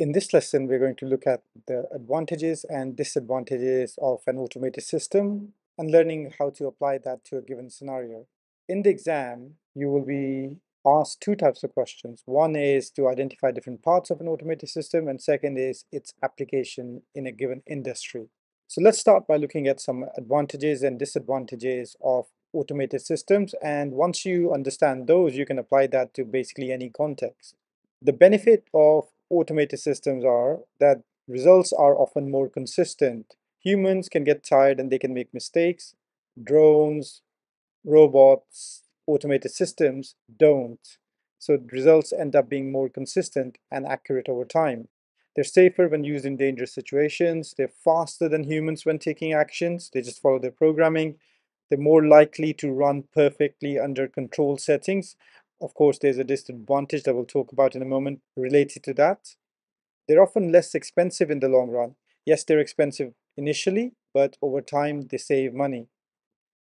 In this lesson, we're going to look at the advantages and disadvantages of an automated system and learning how to apply that to a given scenario. In the exam, you will be asked two types of questions. One is to identify different parts of an automated system and second is its application in a given industry. So let's start by looking at some advantages and disadvantages of automated systems and once you understand those you can apply that to basically any context. The benefit of automated systems are that results are often more consistent. Humans can get tired and they can make mistakes. Drones, robots, automated systems don't. So results end up being more consistent and accurate over time. They're safer when used in dangerous situations. They're faster than humans when taking actions. They just follow their programming. They're more likely to run perfectly under controlled settings. Of course, there's a disadvantage that we'll talk about in a moment related to that. They're often less expensive in the long run. Yes, they're expensive initially, but over time they save money.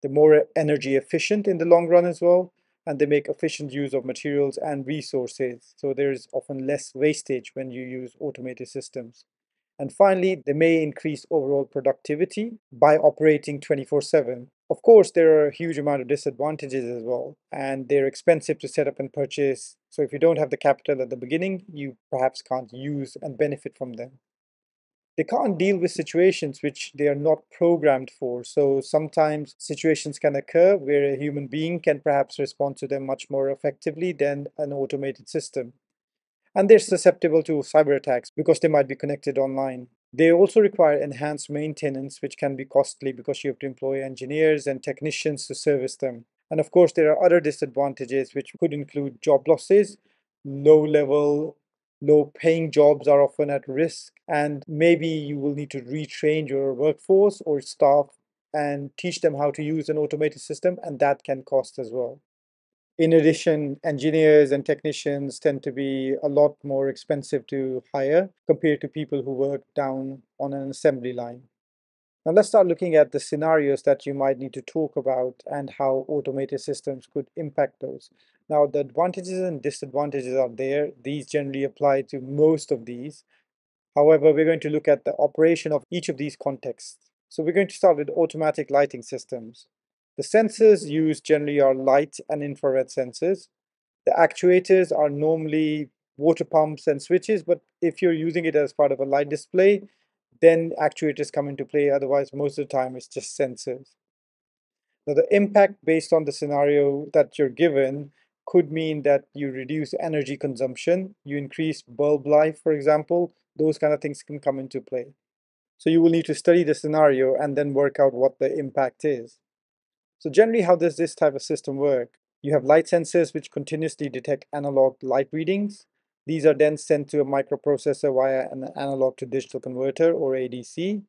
They're more energy efficient in the long run as well, and they make efficient use of materials and resources. So there's often less wastage when you use automated systems. And finally, they may increase overall productivity by operating 24 7. Of course, there are a huge amount of disadvantages as well, and they're expensive to set up and purchase. So if you don't have the capital at the beginning, you perhaps can't use and benefit from them. They can't deal with situations which they are not programmed for. So sometimes situations can occur where a human being can perhaps respond to them much more effectively than an automated system and they're susceptible to cyber attacks because they might be connected online. They also require enhanced maintenance, which can be costly because you have to employ engineers and technicians to service them. And of course, there are other disadvantages, which could include job losses, low level, low paying jobs are often at risk, and maybe you will need to retrain your workforce or staff and teach them how to use an automated system, and that can cost as well. In addition, engineers and technicians tend to be a lot more expensive to hire compared to people who work down on an assembly line. Now let's start looking at the scenarios that you might need to talk about and how automated systems could impact those. Now the advantages and disadvantages are there. These generally apply to most of these. However, we're going to look at the operation of each of these contexts. So we're going to start with automatic lighting systems. The sensors used generally are light and infrared sensors. The actuators are normally water pumps and switches, but if you're using it as part of a light display, then actuators come into play. Otherwise, most of the time, it's just sensors. Now, the impact based on the scenario that you're given could mean that you reduce energy consumption, you increase bulb life, for example. Those kind of things can come into play. So you will need to study the scenario and then work out what the impact is. So generally, how does this type of system work? You have light sensors which continuously detect analog light readings. These are then sent to a microprocessor via an analog to digital converter or ADC.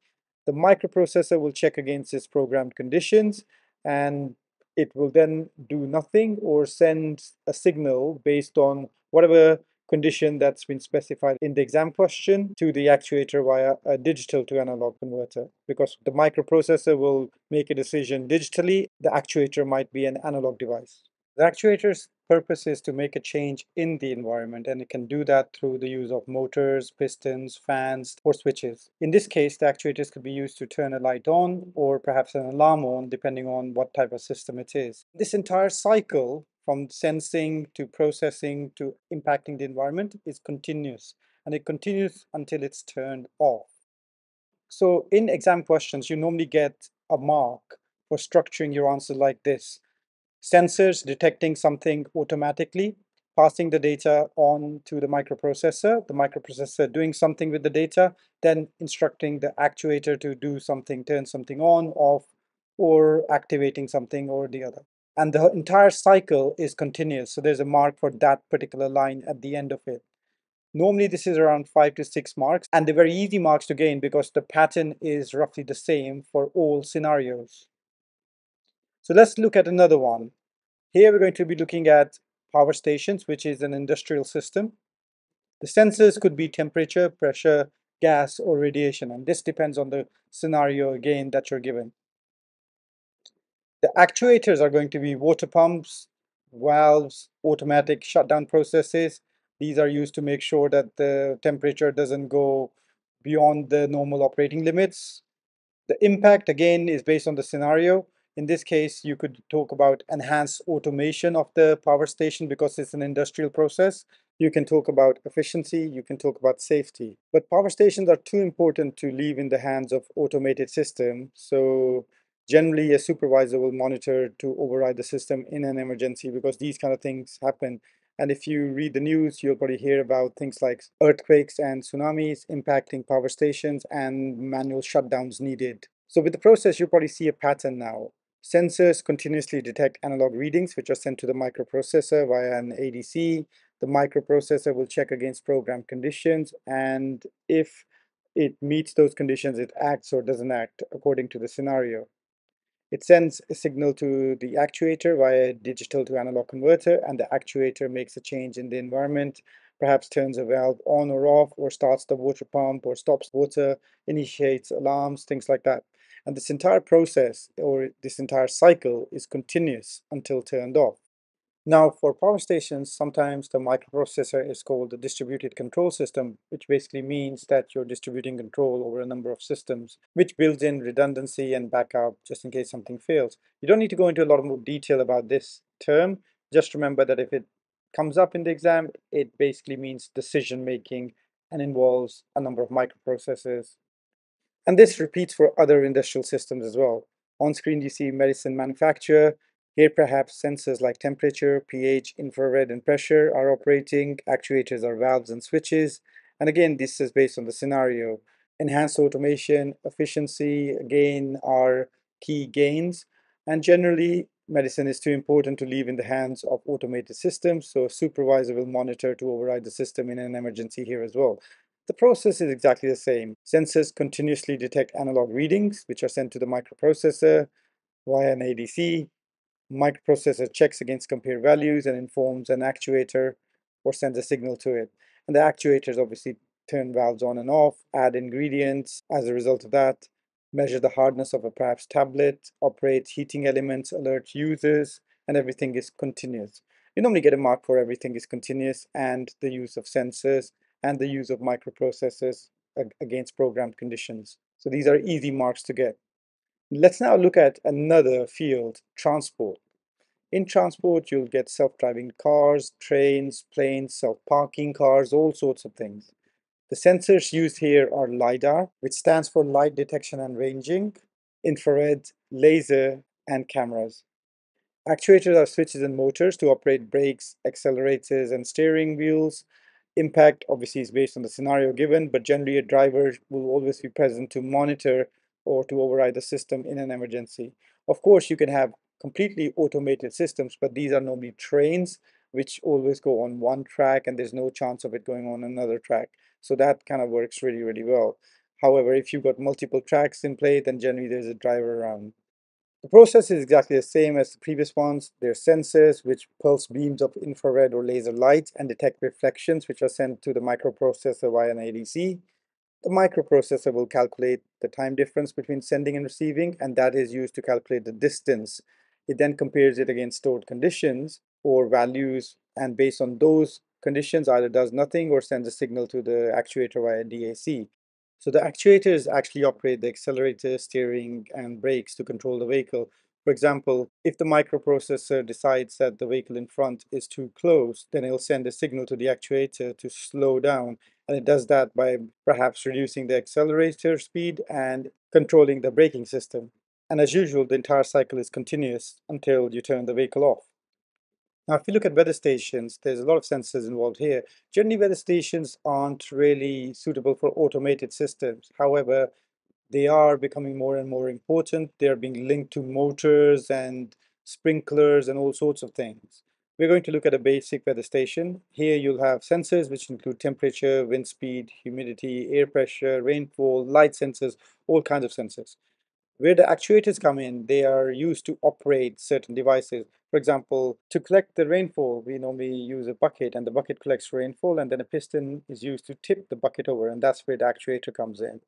The microprocessor will check against its programmed conditions and it will then do nothing or send a signal based on whatever condition that's been specified in the exam question to the actuator via a digital to analog converter. Because the microprocessor will make a decision digitally, the actuator might be an analog device. The actuator's purpose is to make a change in the environment and it can do that through the use of motors, pistons, fans or switches. In this case, the actuators could be used to turn a light on or perhaps an alarm on depending on what type of system it is. This entire cycle from sensing to processing to impacting the environment is continuous and it continues until it's turned off. So in exam questions, you normally get a mark for structuring your answer like this. Sensors detecting something automatically, passing the data on to the microprocessor, the microprocessor doing something with the data, then instructing the actuator to do something, turn something on, off, or activating something or the other and the entire cycle is continuous. So there's a mark for that particular line at the end of it. Normally this is around five to six marks and they're very easy marks to gain because the pattern is roughly the same for all scenarios. So let's look at another one. Here we're going to be looking at power stations, which is an industrial system. The sensors could be temperature, pressure, gas, or radiation, and this depends on the scenario again that you're given. Actuators are going to be water pumps, valves, automatic shutdown processes, These are used to make sure that the temperature doesn't go beyond the normal operating limits. The impact again is based on the scenario. In this case, you could talk about enhanced automation of the power station because it's an industrial process. You can talk about efficiency, you can talk about safety. But power stations are too important to leave in the hands of automated system. So generally a supervisor will monitor to override the system in an emergency because these kind of things happen. And if you read the news, you'll probably hear about things like earthquakes and tsunamis impacting power stations and manual shutdowns needed. So with the process, you'll probably see a pattern now. Sensors continuously detect analog readings, which are sent to the microprocessor via an ADC. The microprocessor will check against program conditions, and if it meets those conditions, it acts or doesn't act according to the scenario. It sends a signal to the actuator via digital to analog converter, and the actuator makes a change in the environment, perhaps turns a valve on or off, or starts the water pump, or stops water, initiates alarms, things like that. And this entire process or this entire cycle is continuous until turned off. Now for power stations, sometimes the microprocessor is called the distributed control system, which basically means that you're distributing control over a number of systems, which builds in redundancy and backup just in case something fails. You don't need to go into a lot more detail about this term. Just remember that if it comes up in the exam, it basically means decision making and involves a number of microprocessors and this repeats for other industrial systems as well. On screen, you see medicine manufacturer. Here, perhaps sensors like temperature, pH, infrared, and pressure are operating. Actuators are valves and switches. And again, this is based on the scenario. Enhanced automation, efficiency, again, are key gains. And generally, medicine is too important to leave in the hands of automated systems, so a supervisor will monitor to override the system in an emergency here as well. The process is exactly the same. Sensors continuously detect analog readings, which are sent to the microprocessor via an ADC. Microprocessor checks against compare values and informs an actuator or sends a signal to it. And the actuators obviously turn valves on and off, add ingredients as a result of that, measure the hardness of a perhaps tablet, operate heating elements, alert users, and everything is continuous. You normally get a mark for everything is continuous and the use of sensors and the use of microprocessors against programmed conditions. So these are easy marks to get. Let's now look at another field, transport. In transport, you'll get self-driving cars, trains, planes, self-parking cars, all sorts of things. The sensors used here are LiDAR, which stands for light detection and ranging, infrared, laser, and cameras. Actuators are switches and motors to operate brakes, accelerators, and steering wheels, impact obviously is based on the scenario given, but generally a driver will always be present to monitor or to override the system in an emergency. Of course, you can have completely automated systems, but these are normally trains which always go on one track and there's no chance of it going on another track. So that kind of works really, really well. However, if you've got multiple tracks in play, then generally there's a driver around. The process is exactly the same as the previous ones. There are sensors which pulse beams of infrared or laser light and detect reflections which are sent to the microprocessor via an ADC. The microprocessor will calculate the time difference between sending and receiving and that is used to calculate the distance. It then compares it against stored conditions or values and based on those conditions either does nothing or sends a signal to the actuator via DAC. So the actuators actually operate the accelerator, steering, and brakes to control the vehicle. For example, if the microprocessor decides that the vehicle in front is too close, then it'll send a signal to the actuator to slow down. And it does that by perhaps reducing the accelerator speed and controlling the braking system. And as usual, the entire cycle is continuous until you turn the vehicle off. Now, if you look at weather stations, there's a lot of sensors involved here. Generally, weather stations aren't really suitable for automated systems. However, they are becoming more and more important. They're being linked to motors and sprinklers and all sorts of things. We're going to look at a basic weather station. Here you'll have sensors which include temperature, wind speed, humidity, air pressure, rainfall, light sensors, all kinds of sensors. Where the actuators come in, they are used to operate certain devices. For example, to collect the rainfall, we normally use a bucket and the bucket collects rainfall and then a piston is used to tip the bucket over and that's where the actuator comes in.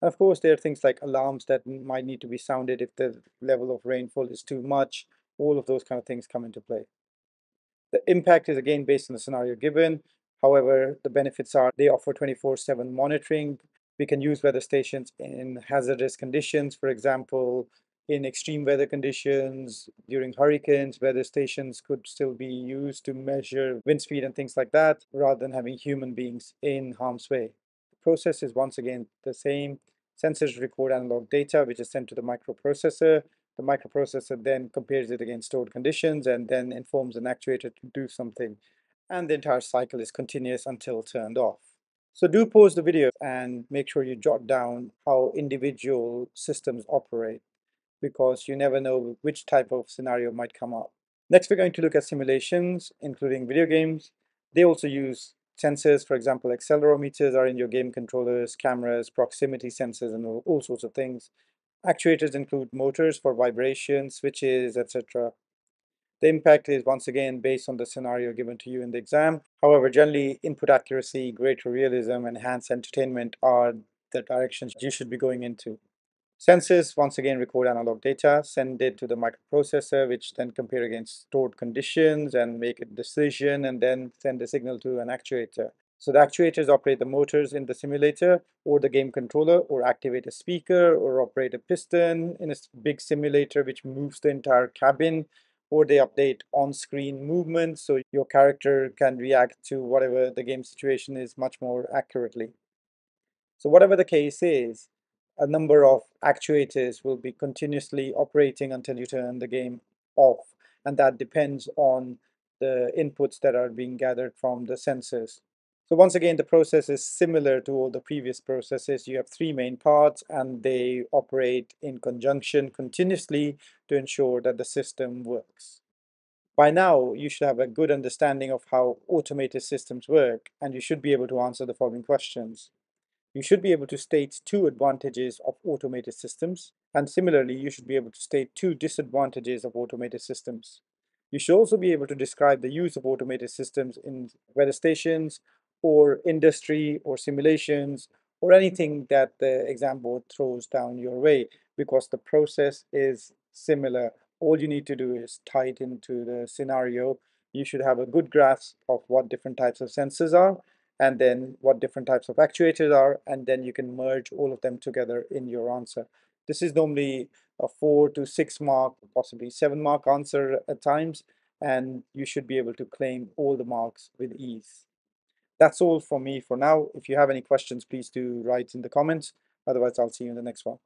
Of course, there are things like alarms that might need to be sounded if the level of rainfall is too much. All of those kind of things come into play. The impact is again based on the scenario given. However, the benefits are they offer 24-7 monitoring. We can use weather stations in hazardous conditions. For example, in extreme weather conditions, during hurricanes, weather stations could still be used to measure wind speed and things like that, rather than having human beings in harm's way. Process is once again the same. Sensors record analog data, which is sent to the microprocessor. The microprocessor then compares it against stored conditions and then informs an actuator to do something. And the entire cycle is continuous until turned off. So do pause the video and make sure you jot down how individual systems operate because you never know which type of scenario might come up. Next, we're going to look at simulations, including video games. They also use sensors, for example, accelerometers are in your game controllers, cameras, proximity sensors, and all, all sorts of things. Actuators include motors for vibration, switches, etc. The impact is once again based on the scenario given to you in the exam. However, generally input accuracy, greater realism, enhanced entertainment are the directions you should be going into. Sensors once again record analog data, send it to the microprocessor, which then compare against stored conditions and make a decision and then send a signal to an actuator. So the actuators operate the motors in the simulator or the game controller or activate a speaker or operate a piston in a big simulator which moves the entire cabin or they update on-screen movement so your character can react to whatever the game situation is much more accurately. So whatever the case is, a number of actuators will be continuously operating until you turn the game off. And that depends on the inputs that are being gathered from the sensors. So once again, the process is similar to all the previous processes. You have three main parts and they operate in conjunction continuously to ensure that the system works. By now, you should have a good understanding of how automated systems work and you should be able to answer the following questions. You should be able to state two advantages of automated systems, and similarly, you should be able to state two disadvantages of automated systems. You should also be able to describe the use of automated systems in weather stations or industry or simulations or anything that the exam board throws down your way because the process is similar. All you need to do is tie it into the scenario. You should have a good grasp of what different types of sensors are and then what different types of actuators are, and then you can merge all of them together in your answer. This is normally a four to six mark, possibly seven mark answer at times, and you should be able to claim all the marks with ease. That's all from me for now. If you have any questions, please do write in the comments. Otherwise, I'll see you in the next one.